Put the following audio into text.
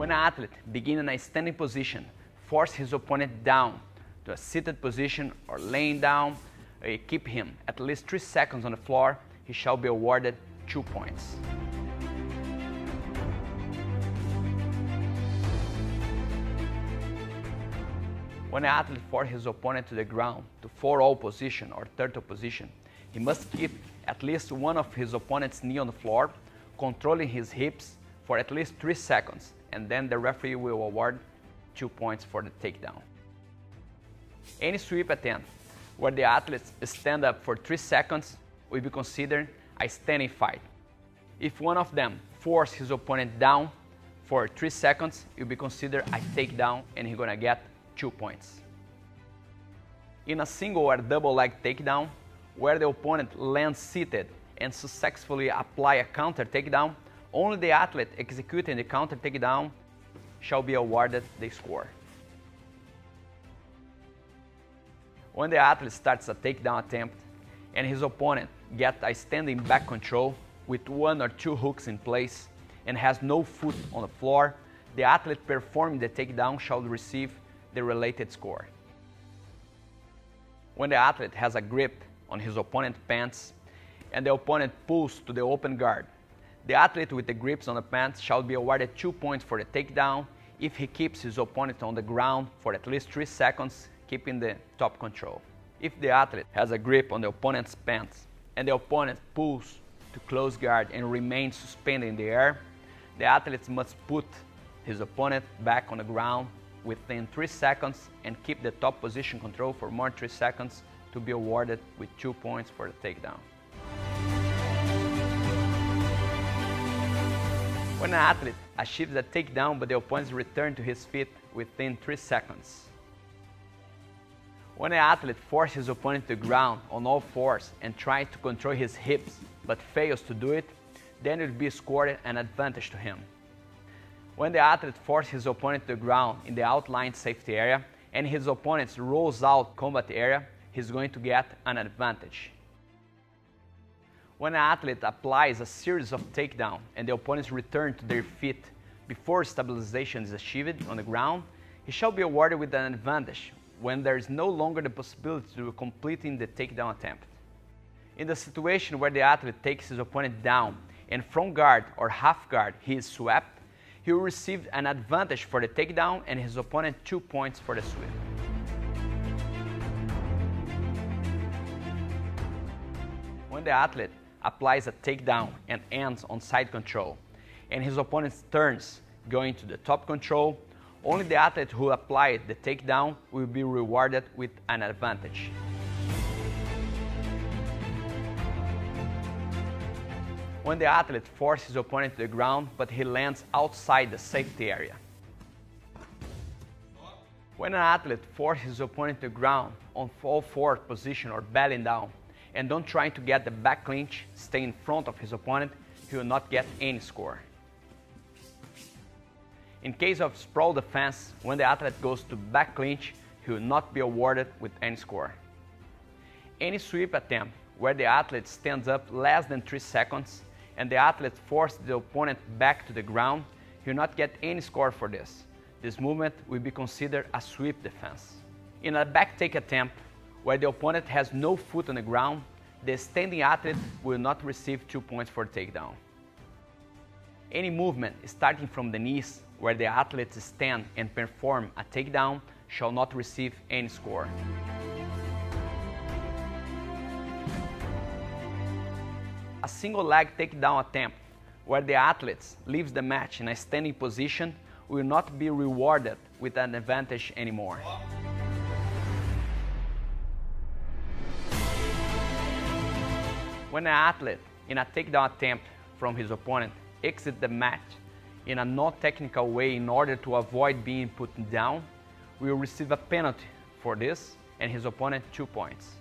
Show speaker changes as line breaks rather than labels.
When an athlete begins in a standing position, force his opponent down to a seated position or laying down, or keep him at least 3 seconds on the floor, he shall be awarded 2 points. When an athlete forces his opponent to the ground to 4-all position or turtle position, he must keep at least one of his opponent's knee on the floor, controlling his hips for at least 3 seconds, and then the referee will award 2 points for the takedown. Any sweep attempt where the athletes stand up for 3 seconds will be considered a standing fight. If one of them forces his opponent down for 3 seconds, it will be considered a takedown and he's gonna get 2 points. In a single or double leg takedown, where the opponent lands seated and successfully apply a counter takedown, only the athlete executing the counter takedown shall be awarded the score. When the athlete starts a takedown attempt and his opponent gets a standing back control with one or two hooks in place and has no foot on the floor, the athlete performing the takedown shall receive the related score. When the athlete has a grip on his opponent's pants and the opponent pulls to the open guard, the athlete with the grips on the pants shall be awarded 2 points for the takedown if he keeps his opponent on the ground for at least 3 seconds, keeping the top control. If the athlete has a grip on the opponent's pants and the opponent pulls to close guard and remains suspended in the air, the athlete must put his opponent back on the ground within 3 seconds and keep the top position control for more 3 seconds to be awarded with 2 points for the takedown. When an athlete achieves a takedown but the opponent returns to his feet within 3 seconds. When an athlete forces his opponent to ground on all fours and tries to control his hips but fails to do it, then it will be scored an advantage to him. When the athlete forces his opponent to ground in the outlined safety area and his opponent rolls out combat area, he's going to get an advantage. When an athlete applies a series of takedown and the opponents return to their feet before stabilization is achieved on the ground, he shall be awarded with an advantage when there is no longer the possibility of completing the takedown attempt. In the situation where the athlete takes his opponent down and from guard or half guard he is swept, he will receive an advantage for the takedown and his opponent two points for the sweep. When the athlete applies a takedown and ends on side control, and his opponent turns going to the top control, only the athlete who applied the takedown will be rewarded with an advantage. When the athlete forces his opponent to the ground, but he lands outside the safety area. When an athlete forces his opponent to the ground on all four position or belly down, and don't try to get the back clinch, stay in front of his opponent, he will not get any score. In case of sprawl defense, when the athlete goes to back clinch, he will not be awarded with any score. Any sweep attempt where the athlete stands up less than 3 seconds and the athlete forces the opponent back to the ground, he will not get any score for this. This movement will be considered a sweep defense. In a back take attempt, where the opponent has no foot on the ground, the standing athlete will not receive two points for takedown. Any movement starting from the knees where the athletes stand and perform a takedown shall not receive any score. A single leg takedown attempt where the athletes leaves the match in a standing position will not be rewarded with an advantage anymore. When an athlete in a takedown attempt from his opponent exits the match in a non-technical way in order to avoid being put down, will receive a penalty for this and his opponent two points.